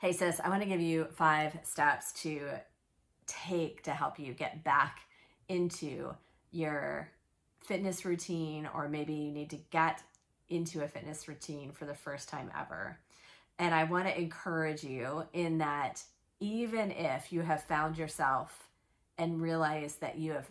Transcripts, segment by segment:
Hey, sis, I want to give you five steps to take to help you get back into your fitness routine, or maybe you need to get into a fitness routine for the first time ever. And I want to encourage you in that even if you have found yourself and realize that you have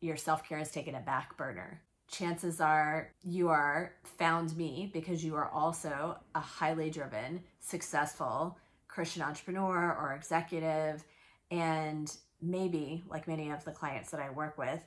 your self-care has taken a back burner chances are you are found me because you are also a highly driven, successful Christian entrepreneur or executive. And maybe, like many of the clients that I work with,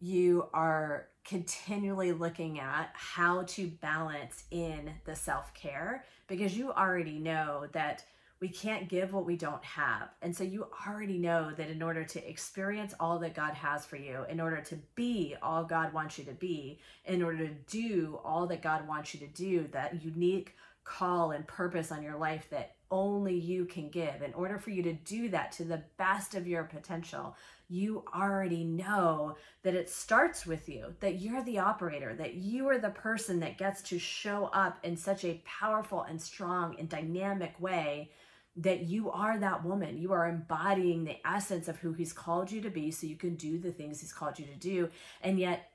you are continually looking at how to balance in the self care because you already know that we can't give what we don't have. And so you already know that in order to experience all that God has for you, in order to be all God wants you to be, in order to do all that God wants you to do, that unique call and purpose on your life that only you can give, in order for you to do that to the best of your potential, you already know that it starts with you, that you're the operator, that you are the person that gets to show up in such a powerful and strong and dynamic way that you are that woman. You are embodying the essence of who he's called you to be so you can do the things he's called you to do. And yet,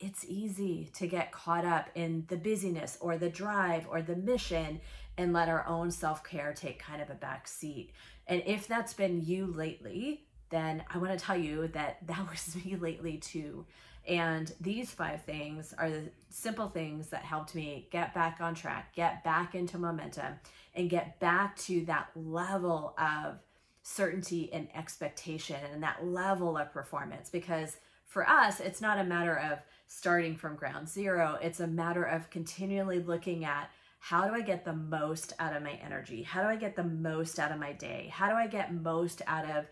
it's easy to get caught up in the busyness or the drive or the mission and let our own self care take kind of a back seat. And if that's been you lately, then I want to tell you that that was me lately too. And these five things are the simple things that helped me get back on track, get back into momentum, and get back to that level of certainty and expectation and that level of performance. Because for us, it's not a matter of starting from ground zero, it's a matter of continually looking at how do I get the most out of my energy? How do I get the most out of my day? How do I get most out of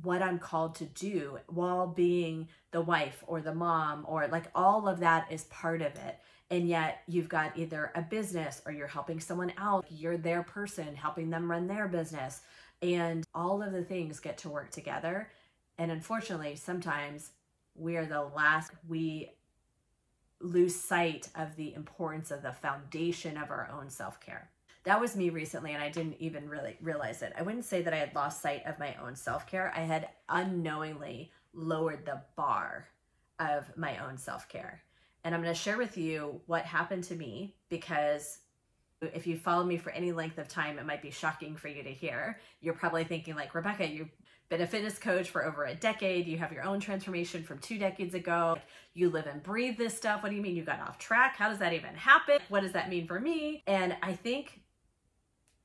what I'm called to do while being the wife or the mom or like all of that is part of it. And yet you've got either a business or you're helping someone out, you're their person, helping them run their business. And all of the things get to work together. And unfortunately, sometimes we are the last, we lose sight of the importance of the foundation of our own self care that was me recently and I didn't even really realize it. I wouldn't say that I had lost sight of my own self care. I had unknowingly lowered the bar of my own self care. And I'm going to share with you what happened to me because if you follow me for any length of time, it might be shocking for you to hear. You're probably thinking, like, Rebecca, you've been a fitness coach for over a decade. You have your own transformation from two decades ago. You live and breathe this stuff. What do you mean you got off track? How does that even happen? What does that mean for me? And I think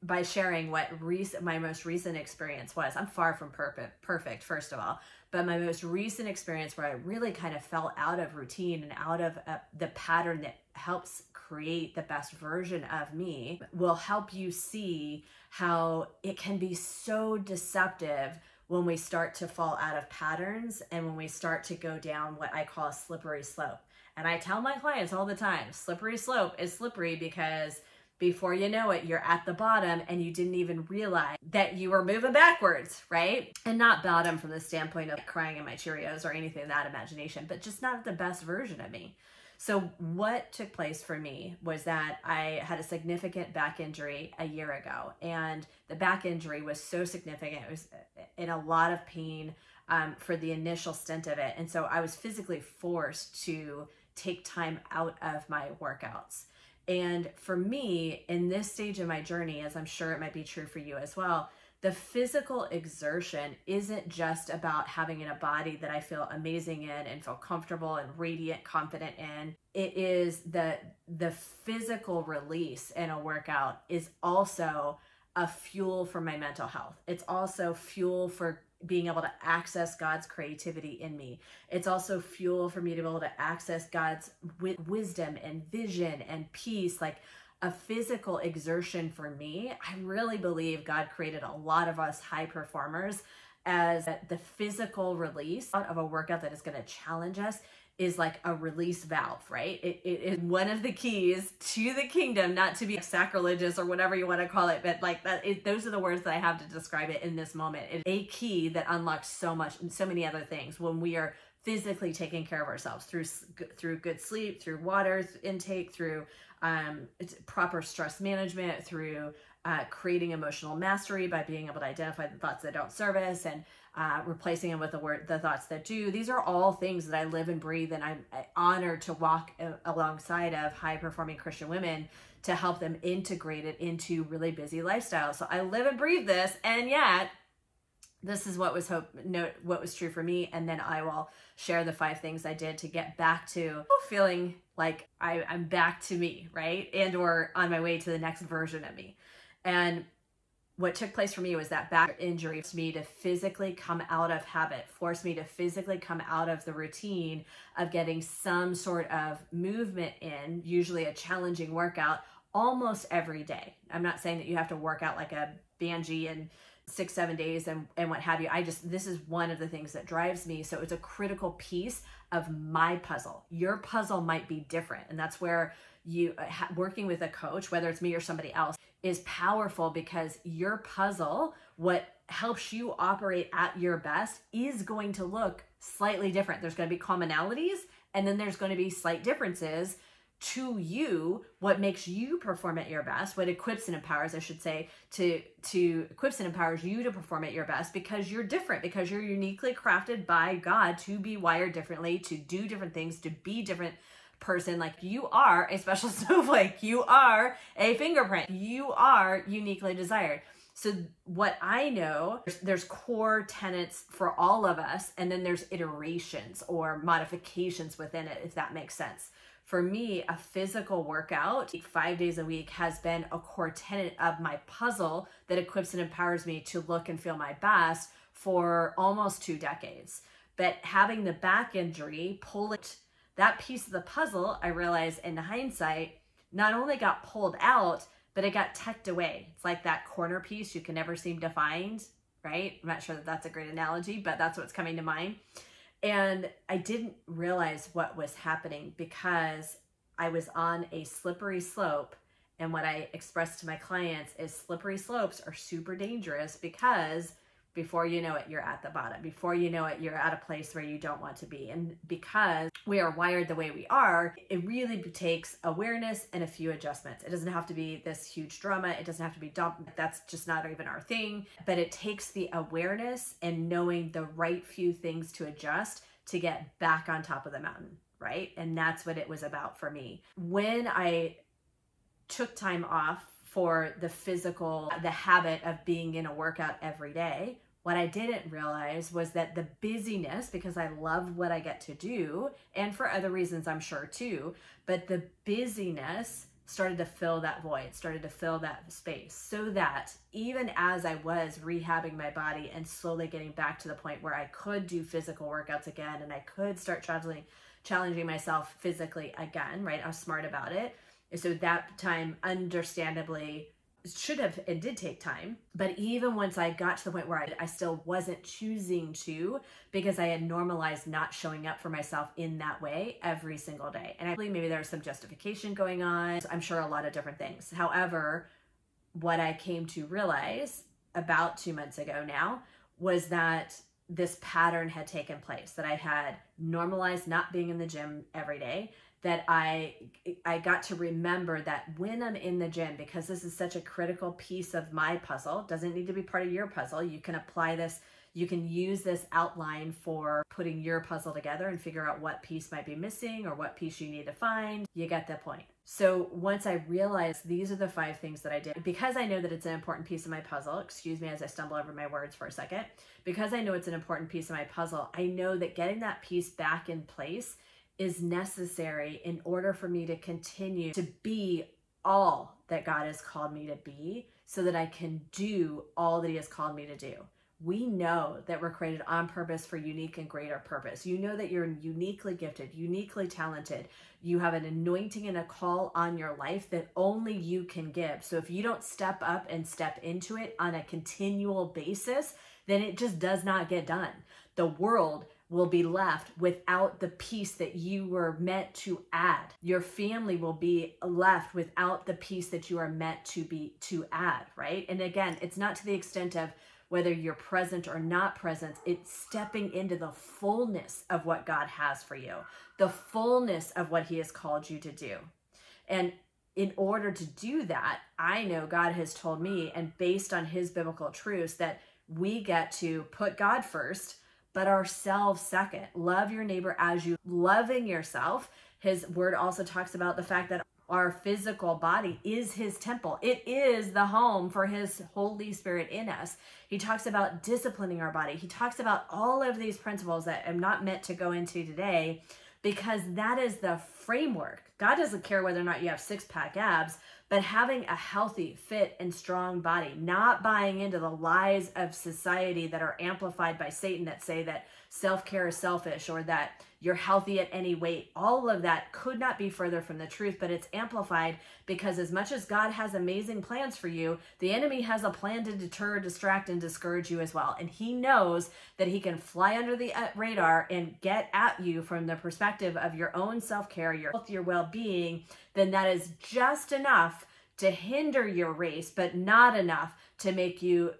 by sharing what rec- my most recent experience was. I'm far from perfect, perfect, first of all, but my most recent experience where I really kind of fell out of routine and out of uh, the pattern that helps create the best version of me will help you see how it can be so deceptive when we start to fall out of patterns and when we start to go down what I call a slippery slope. And I tell my clients all the time slippery slope is slippery because before you know it, you're at the bottom and you didn't even realize that you were moving backwards, right? And not bottom from the standpoint of crying in my Cheerios or anything in that imagination, but just not the best version of me. So, what took place for me was that I had a significant back injury a year ago, and the back injury was so significant, it was in a lot of pain um, for the initial stint of it. And so, I was physically forced to take time out of my workouts. And for me, in this stage of my journey, as I'm sure it might be true for you as well, the physical exertion isn't just about having in a body that I feel amazing in and feel comfortable and radiant, confident in. It is the the physical release in a workout is also a fuel for my mental health. It's also fuel for being able to access God's creativity in me. It's also fuel for me to be able to access God's w- wisdom and vision and peace. Like a physical exertion for me, I really believe God created a lot of us high performers as the physical release out of a workout that is going to challenge us is like a release valve, right? It, it is one of the keys to the kingdom, not to be sacrilegious or whatever you want to call it, but like that, it, those are the words that I have to describe it in this moment. It's a key that unlocks so much and so many other things when we are physically taking care of ourselves through through good sleep, through water intake, through um, proper stress management, through uh, creating emotional mastery by being able to identify the thoughts that don't service and uh, replacing them with the word the thoughts that do. These are all things that I live and breathe, and I'm honored to walk alongside of high performing Christian women to help them integrate it into really busy lifestyles. So I live and breathe this, and yet this is what was hope note what was true for me and then i will share the five things i did to get back to feeling like I, i'm back to me right and or on my way to the next version of me and what took place for me was that back injury forced me to physically come out of habit, forced me to physically come out of the routine of getting some sort of movement in, usually a challenging workout, almost every day. I'm not saying that you have to work out like a banji and six seven days and, and what have you. I just this is one of the things that drives me. So it's a critical piece of my puzzle. Your puzzle might be different and that's where you uh, working with a coach whether it's me or somebody else is powerful because your puzzle what helps you operate at your best is going to look slightly different. There's going to be commonalities and then there's going to be slight differences to you what makes you perform at your best what equips and empowers i should say to to equips and empowers you to perform at your best because you're different because you're uniquely crafted by god to be wired differently to do different things to be different person like you are a special snowflake. You are a fingerprint. You are uniquely desired. So what i know there's, core tenets for all of us and then there's iterations or modifications within it if that makes sense. For me, a physical workout five days a week has been a core tenet of my puzzle that equips and empowers me to look and feel my best for almost two decades. But having the back injury, pull it, that piece of the puzzle, I realized in hindsight, not only got pulled out, but it got tucked away. It's like that corner piece you can never seem to find, right? I'm not sure that that's a great analogy, but that's what's coming to mind. And I didn't realize what was happening because I was on a slippery slope. And what I express to my clients is slippery slopes are super dangerous because before you know it, you're at the bottom. Before you know it, you're at a place where you don't want to be. And because we are wired the way we are, it really takes awareness and a few adjustments. It doesn't have to be this huge drama. It doesn't have to be dump. That's just not even our thing. But it takes the awareness and knowing the right few things to adjust to get back on top of the mountain, right? And that's what it was about for me. When I took time off for the physical, the habit of being in a workout every day, what I didn't realize was that the busyness, because I love what I get to do, and for other reasons I'm sure too, but the busyness started to fill that void, started to fill that space, so that even as I was rehabbing my body and slowly getting back to the point where I could do physical workouts again and I could start challenging challenging myself physically again, right? I was smart about it. So that time understandably should have it did take time. But even once i got to the point where I, I, still wasn't choosing to because i had normalized not showing up for myself in that way every single day. And i believe maybe there was some justification going on i'm sure a lot of different things. However what i came to realize about two months ago now was that this pattern had taken place that i had normalized not being in the gym every day that I I got to remember that when I'm in the gym because this is such a critical piece of my puzzle doesn't need to be part of your puzzle. You can apply this you can use this outline for putting your puzzle together and figure out what piece might be missing or what piece you need to find. You get the point. So once I realized these are the five things that I did because I know that it's an important piece of my puzzle excuse me as I stumble over my words for a second because I know it's an important piece of my puzzle I know that getting that piece back in place is necessary in order for me to continue to be all that God has called me to be so that I can do all that He has called me to do. We know that we're created on purpose for unique and greater purpose. You know that you're uniquely gifted, uniquely talented. You have an anointing and a call on your life that only you can give. So if you don't step up and step into it on a continual basis, then it just does not get done. The world will be left without the peace that you were meant to add. Your family will be left without the peace that you are meant to be to add, right? And again, it's not to the extent of whether you're present or not present, it's stepping into the fullness of what God has for you, the fullness of what He has called you to do. And in order to do that, I know God has told me, and based on his biblical truths, that we get to put God first, but ourselves second. Love your neighbor as you loving yourself. His word also talks about the fact that our physical body is his temple. It is the home for his Holy Spirit in us. He talks about disciplining our body. He talks about all of these principles that I'm not meant to go into today because that is the framework. God doesn't care whether or not you have six pack abs, but having a healthy, fit, and strong body, not buying into the lies of society that are amplified by Satan that say that self care is selfish or that you're healthy at any weight. All of that could not be further from the truth, but it's amplified because as much as God has amazing plans for you, the enemy has a plan to deter, distract, and discourage you as well. And he knows that he can fly under the uh, radar and get at you from the perspective of your own self care, your health, your well being, then that is just enough to hinder your race, but not enough to make you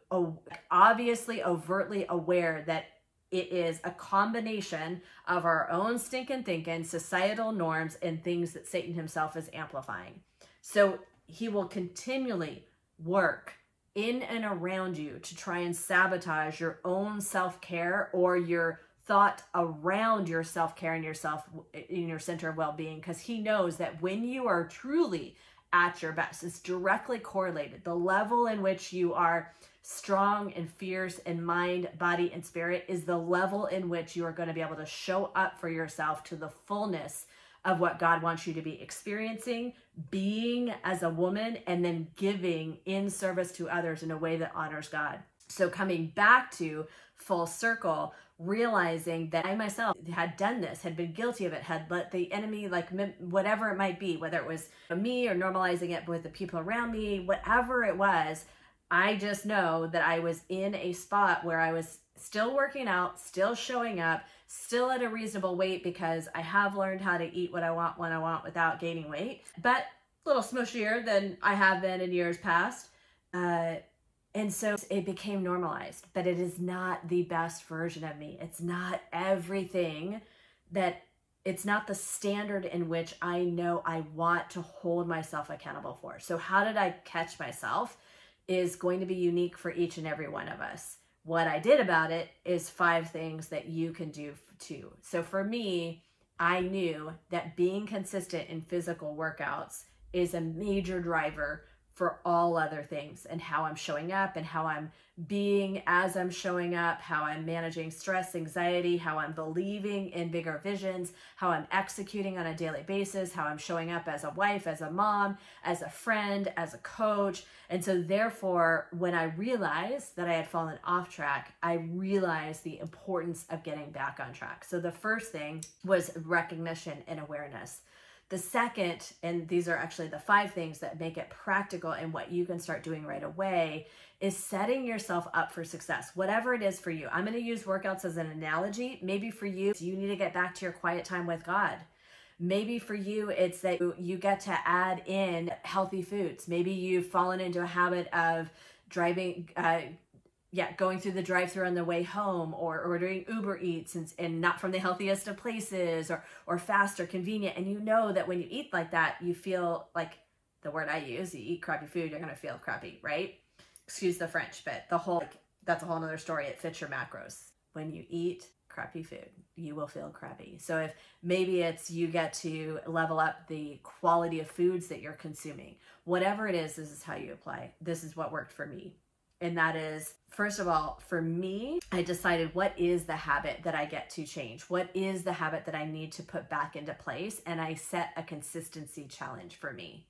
obviously overtly aware that it is a combination of our own stinking thinking, societal norms, and things that Satan himself is amplifying. So he will continually work in and around you to try and sabotage your own self care or your thought around your self care and yourself in your center of well being because he knows that when you are truly at your best, it's directly correlated. The level in which you are strong and fierce in mind, body, and spirit is the level in which you are going to be able to show up for yourself to the fullness of what God wants you to be experiencing, being as a woman, and then giving in service to others in a way that honors God. So, coming back to full circle, realizing that I myself had done this, had been guilty of it, had let the enemy, like whatever it might be, whether it was me or normalizing it with the people around me, whatever it was, I just know that I was in a spot where I was still working out, still showing up, still at a reasonable weight because I have learned how to eat what I want when I want without gaining weight, but a little smushier than I have been in years past. Uh, and so it became normalized, but it is not the best version of me. It's not everything that it's not the standard in which I know I want to hold myself accountable for. So, how did I catch myself? is going to be unique for each and every one of us. What I did about it is five things that you can do too. So for me, I knew that being consistent in physical workouts is a major driver for all other things and how I'm showing up and how I'm being as I'm showing up, how I'm managing stress, anxiety, how I'm believing in bigger visions, how I'm executing on a daily basis, how I'm showing up as a wife, as a mom, as a friend, as a coach. And so, therefore, when I realized that I had fallen off track, I realized the importance of getting back on track. So, the first thing was recognition and awareness. The second, and these are actually the five things that make it practical and what you can start doing right away, is setting yourself up for success, whatever it is for you. I'm going to use workouts as an analogy. Maybe for you, you need to get back to your quiet time with God. Maybe for you, it's that you get to add in healthy foods. Maybe you've fallen into a habit of driving, uh, yeah, going through the drive through on the way home or ordering Uber Eats and, and not from the healthiest of places or, or fast or convenient. And you know that when you eat like that, you feel like the word I use, you eat crappy food, you're going to feel crappy, right? Excuse the French, but the whole, like, that's a whole other story. It fits your macros. When you eat crappy food, you will feel crappy. So if maybe it's you get to level up the quality of foods that you're consuming, whatever it is, this is how you apply. This is what worked for me and that is first of all for me i decided what is the habit that i get to change? What is the habit that i need to put back into place? And i set a consistency challenge for me.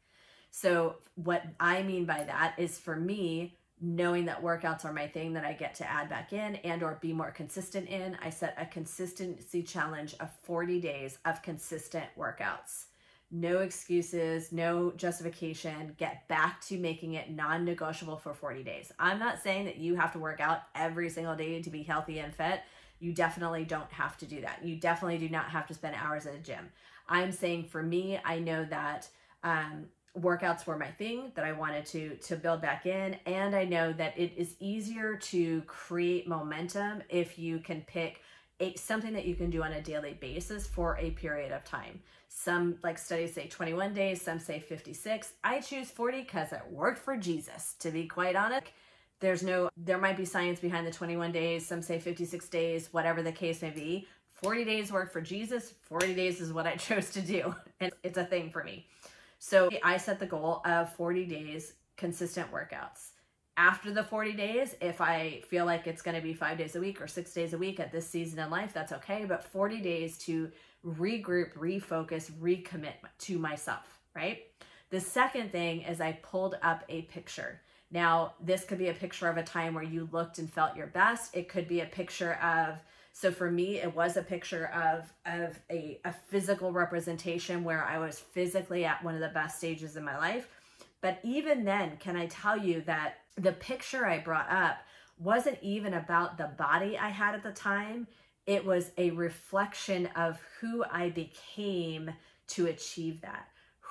So what i mean by that is for me knowing that workouts are my thing that i get to add back in and or be more consistent in i set a consistency challenge of 40 days of consistent workouts no excuses, no justification. Get back to making it non negotiable for 40 days. I'm not saying that you have to work out every single day to be healthy and fit. You definitely don't have to do that. You definitely do not have to spend hours in a gym. I'm saying for me, I know that um, workouts were my thing that I wanted to to build back in and I know that it is easier to create momentum if you can pick a, something that you can do on a daily basis for a period of time. Some like studies say 21 days, some say 56. I choose 40 because it worked for Jesus, to be quite honest. There's no, there might be science behind the 21 days, some say 56 days, whatever the case may be. 40 days work for Jesus, 40 days is what I chose to do. And it's a thing for me. So I set the goal of 40 days consistent workouts. After the 40 days, if I feel like it's going to be five days a week or six days a week at this season in life, that's okay. But 40 days to regroup, refocus, recommit to myself, right? The second thing is I pulled up a picture. Now, this could be a picture of a time where you looked and felt your best. It could be a picture of, so for me, it was a picture of, of a, a physical representation where I was physically at one of the best stages in my life. But even then, can I tell you that the picture I brought up wasn't even about the body I had at the time. It was a reflection of who I became to achieve that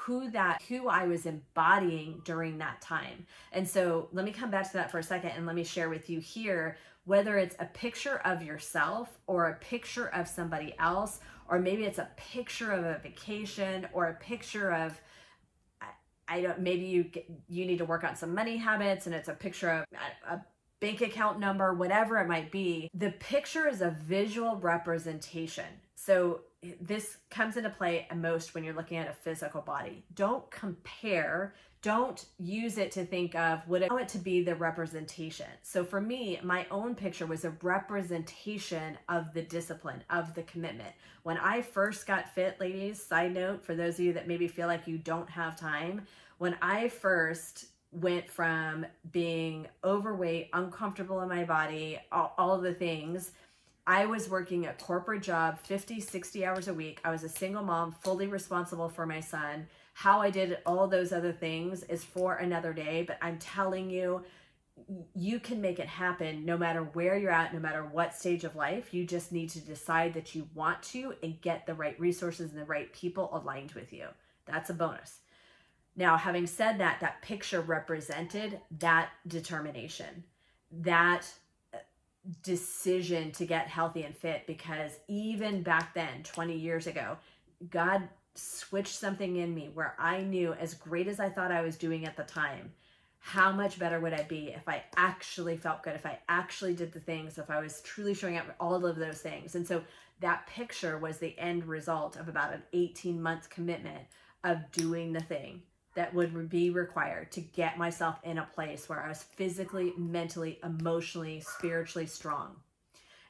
who that who I was embodying during that time. And so let me come back to that for a second and let me share with you here whether it's a picture of yourself or a picture of somebody else or maybe it's a picture of a vacation or a picture of I don't maybe you you need to work on some money habits and it's a picture of a, a bank account number whatever it might be the picture is a visual representation so this comes into play most when you're looking at a physical body. Don't compare. Don't use it to think of would it it to be the representation. So for me, my own picture was a representation of the discipline, of the commitment. When I first got fit, ladies, side note for those of you that maybe feel like you don't have time, when I first went from being overweight, uncomfortable in my body, all, all the things I was working a corporate job 50, 60 hours a week. I was a single mom, fully responsible for my son. How I did all those other things is for another day, but I'm telling you, you can make it happen no matter where you're at, no matter what stage of life. You just need to decide that you want to and get the right resources and the right people aligned with you. That's a bonus. Now, having said that, that picture represented that determination, that uh, decision to get healthy and fit because even back then, 20 years ago, God switched something in me where I knew, as great as I thought I was doing at the time, how much better would I be if I actually felt good, if I actually did the things, if I was truly showing up all of those things. And so that picture was the end result of about an 18 month commitment of doing the thing that would be required to get myself in a place where I was physically, mentally, emotionally, spiritually strong.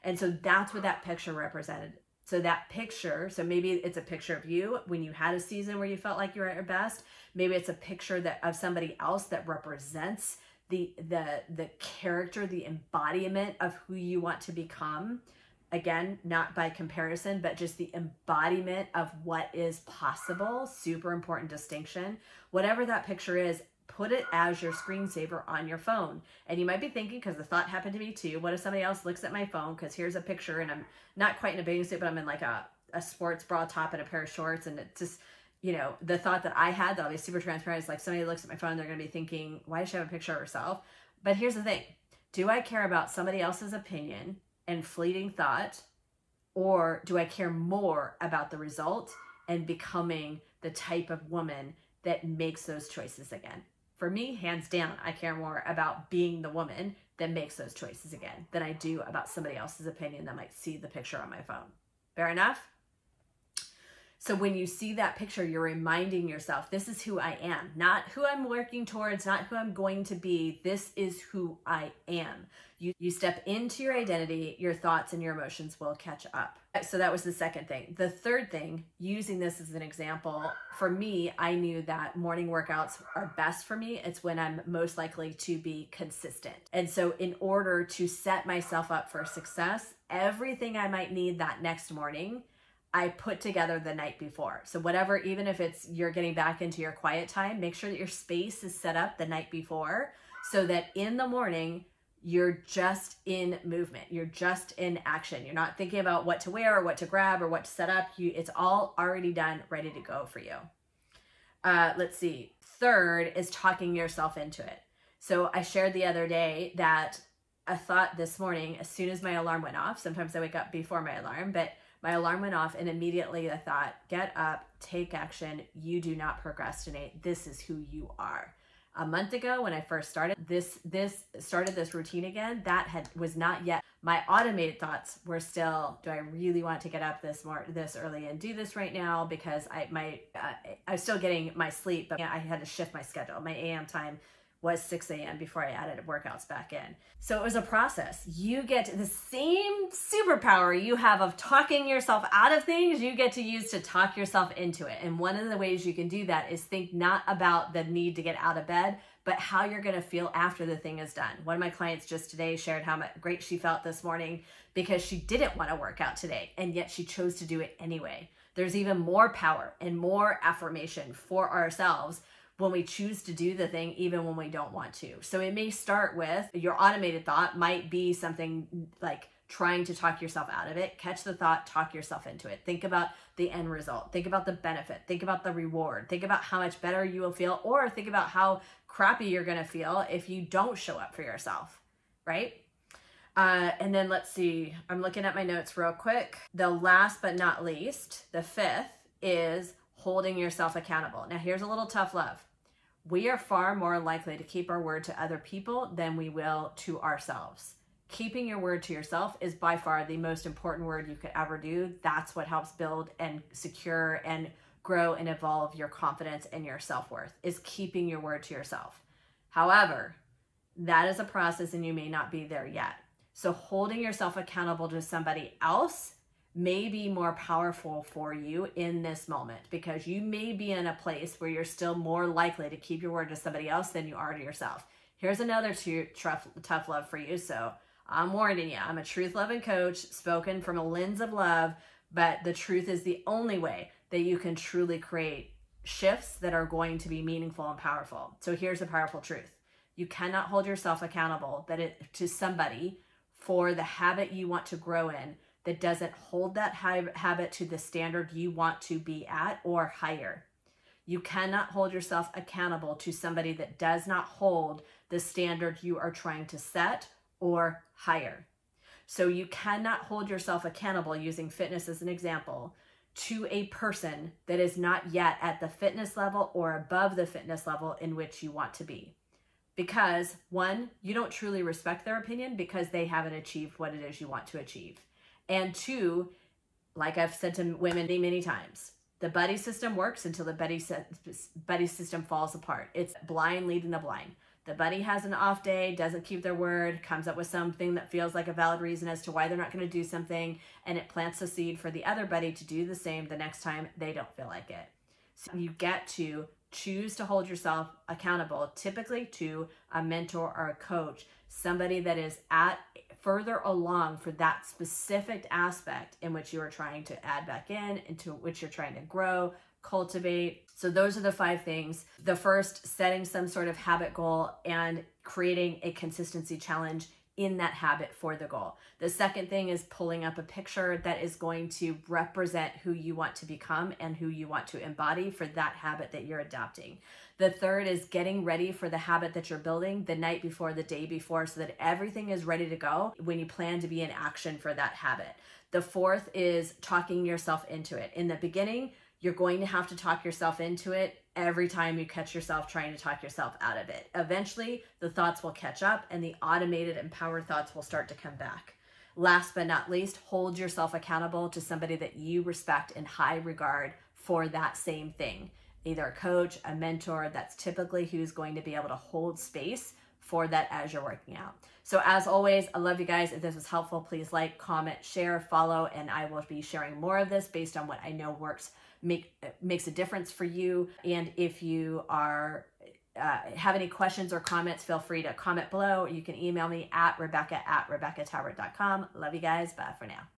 And so that's what that picture represented. So that picture, so maybe it's a picture of you when you had a season where you felt like you were at your best. Maybe it's a picture that of somebody else that represents the the the character, the embodiment of who you want to become again, not by comparison, but just the embodiment of what is possible. Super important distinction. Whatever that picture is, put it as your screensaver on your phone. And you might be thinking, because the thought happened to me too, what if somebody else looks at my phone? Because here's a picture, and I'm not quite in a bathing suit, but I'm in like a, a sports bra top and a pair of shorts. And it just, you know, the thought that I had, that I'll be super transparent, is like somebody looks at my phone, they're going to be thinking, why does she have a picture of herself? But here's the thing do I care about somebody else's opinion? and fleeting thought? Or do I care more about the result and becoming the type of woman that makes those choices again? For me, hands down, I care more about being the woman that makes those choices again than I do about somebody else's opinion that might see the picture on my phone. Fair enough? So when you see that picture, you're reminding yourself, this is who I am, not who I'm working towards, not who I'm going to be. This is who I am. You, you step into your identity, your thoughts and your emotions will catch up. So that was the second thing. The third thing, using this as an example, for me, I knew that morning workouts are best for me. It's when I'm most likely to be consistent. And so, in order to set myself up for success, everything I might need that next morning I put together the night before. So whatever, even if it's you're getting back into your quiet time, make sure that your space is set up the night before so that in the morning you're just in movement. You're just in action. You're not thinking about what to wear or what to grab or what to set up. You it's all already done, ready to go for you. Uh, let's see. Third is talking yourself into it. So I shared the other day that a thought this morning as soon as my alarm went off. Sometimes I wake up before my alarm, but my alarm went off and immediately I thought, get up, take action. You do not procrastinate. This is who you are a month ago when I first started this this started this routine again that had was not yet my automated thoughts were still do I really want to get up this more this early and do this right now because I my uh, I was still getting my sleep but I had to shift my schedule my AM time was 6 a.m. before I added workouts back in. So it was a process. You get the same superpower you have of talking yourself out of things, you get to use to talk yourself into it. And one of the ways you can do that is think not about the need to get out of bed, but how you're going to feel after the thing is done. One of my clients just today shared how great she felt this morning because she didn't want to work out today, and yet she chose to do it anyway. There's even more power and more affirmation for ourselves when we choose to do the thing, even when we don't want to. So it may start with your automated thought, might be something like trying to talk yourself out of it. Catch the thought, talk yourself into it. Think about the end result. Think about the benefit. Think about the reward. Think about how much better you will feel, or think about how crappy you're going to feel if you don't show up for yourself, right? Uh, and then let's see, I'm looking at my notes real quick. The last but not least, the fifth is holding yourself accountable. Now, here's a little tough love we are far more likely to keep our word to other people than we will to ourselves. Keeping your word to yourself is by far the most important word you could ever do. That's what helps build and secure and grow and evolve your confidence and your self-worth is keeping your word to yourself. However, that is a process and you may not be there yet. So holding yourself accountable to somebody else may be more powerful for you in this moment because you may be in a place where you're still more likely to keep your word to somebody else than you are to yourself. Here's another two, tough, tough love for you. So I'm warning you, I'm a truth loving coach, spoken from a lens of love, but the truth is the only way that you can truly create shifts that are going to be meaningful and powerful. So here's the powerful truth. You cannot hold yourself accountable that it to somebody for the habit you want to grow in that doesn't hold that habit to the standard you want to be at or higher. You cannot hold yourself accountable to somebody that does not hold the standard you are trying to set or higher. So you cannot hold yourself accountable using fitness as an example to a person that is not yet at the fitness level or above the fitness level in which you want to be. Because one, you don't truly respect their opinion because they haven't achieved what it is you want to achieve. And two, like I've said to women many, many times, the buddy system works until the buddy, buddy system falls apart. It's blind leading the blind. The buddy has an off day, doesn't keep their word, comes up with something that feels like a valid reason as to why they're not going to do something, and it plants a seed for the other buddy to do the same the next time they don't feel like it. So you get to choose to hold yourself accountable, typically to a mentor or a coach, somebody that is at further along for that specific aspect in which you are trying to add back in, into which you're trying to grow, cultivate. So, those are the five things. The first, setting some sort of habit goal and creating a consistency challenge in that habit for the goal. The second thing is pulling up a picture that is going to represent who you want to become and who you want to embody for that habit that you're adopting. The third is getting ready for the habit that you're building the night before, the day before, so that everything is ready to go when you plan to be in action for that habit. The fourth is talking yourself into it. In the beginning, you're going to have to talk yourself into it every time you catch yourself trying to talk yourself out of it. Eventually, the thoughts will catch up and the automated empowered thoughts will start to come back. Last but not least, hold yourself accountable to somebody that you respect and high regard for that same thing. Either a coach, a mentor, that's typically who's going to be able to hold space for that as you're working out. So as always, I love you guys. If this was helpful, please like, comment, share, follow, and I will be sharing more of this based on what I know works make makes a difference for you. And if you are uh, have any questions or comments, feel free to comment below. You can email me at Rebecca at RebeccaTabbert.com. Love you guys. Bye for now.